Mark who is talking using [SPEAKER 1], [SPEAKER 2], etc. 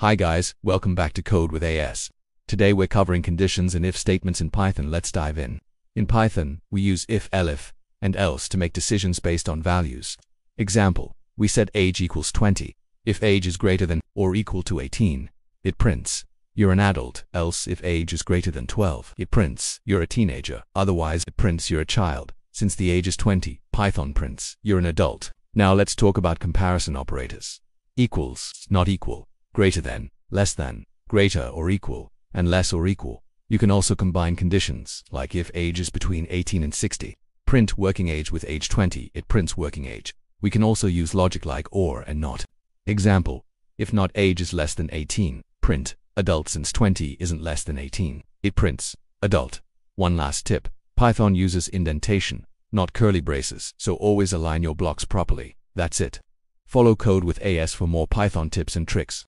[SPEAKER 1] Hi guys, welcome back to Code with AS. Today we're covering conditions and if statements in Python. Let's dive in. In Python, we use if, elif, and else to make decisions based on values. Example, we set age equals 20. If age is greater than or equal to 18, it prints, you're an adult, else if age is greater than 12, it prints, you're a teenager, otherwise it prints you're a child. Since the age is 20, Python prints, you're an adult. Now let's talk about comparison operators. Equals, not equal, greater than, less than, greater or equal, and less or equal. You can also combine conditions, like if age is between 18 and 60. Print working age with age 20, it prints working age. We can also use logic like or and not. Example, if not age is less than 18, print adult since 20 isn't less than 18. It prints adult. One last tip, Python uses indentation, not curly braces, so always align your blocks properly. That's it. Follow Code with AS for more Python tips and tricks.